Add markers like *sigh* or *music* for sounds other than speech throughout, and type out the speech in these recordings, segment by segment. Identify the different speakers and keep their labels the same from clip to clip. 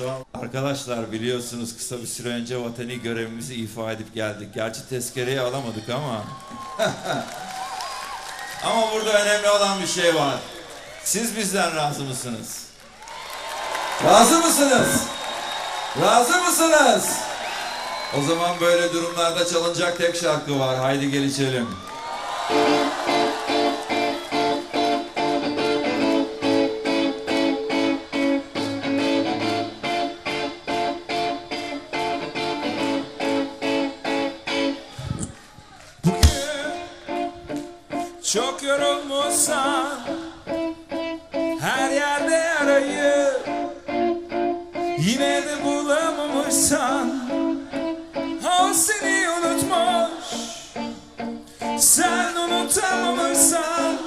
Speaker 1: Son arkadaşlar biliyorsunuz kısa bir süre önce vatani görevimizi ifa edip geldik. Gerçi tezkereyi alamadık ama. *laughs* ama burada önemli olan bir şey var. Siz bizden razı mısınız? Razı mısınız? Razı mısınız? O zaman böyle durumlarda çalınacak tek şarkı var. Haydi gel içelim.
Speaker 2: Çok yorulmuşsan Her yerde arayıp Yine de bulamamışsan O seni unutmuş. Sen unutamamışsan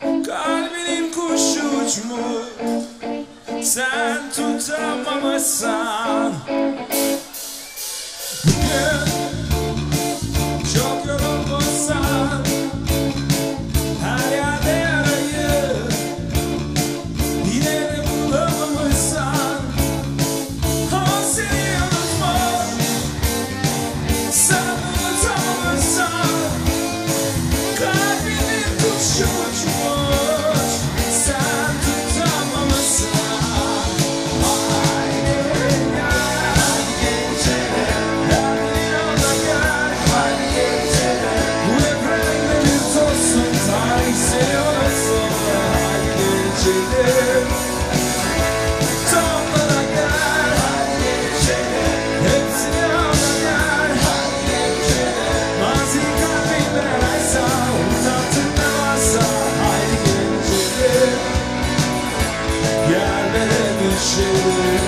Speaker 2: Kalbinin kuşu uçmuş. Sen tutamamışsan Bugün You.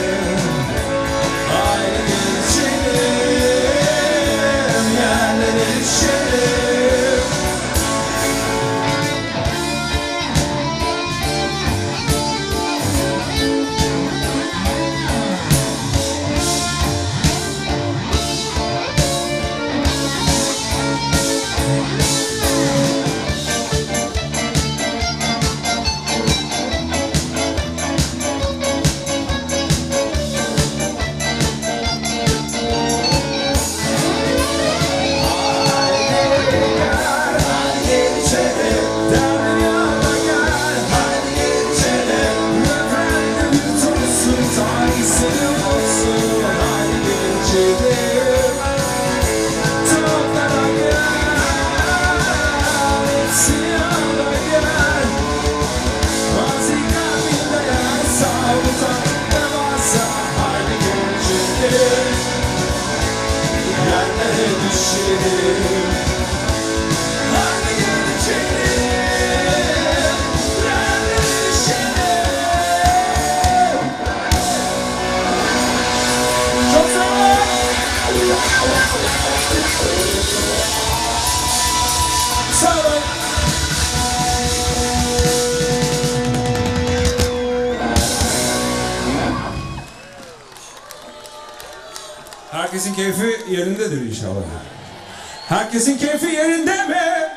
Speaker 2: Herkesin keyfi yerindedir inşallah. Herkesin keyfi yerinde mi?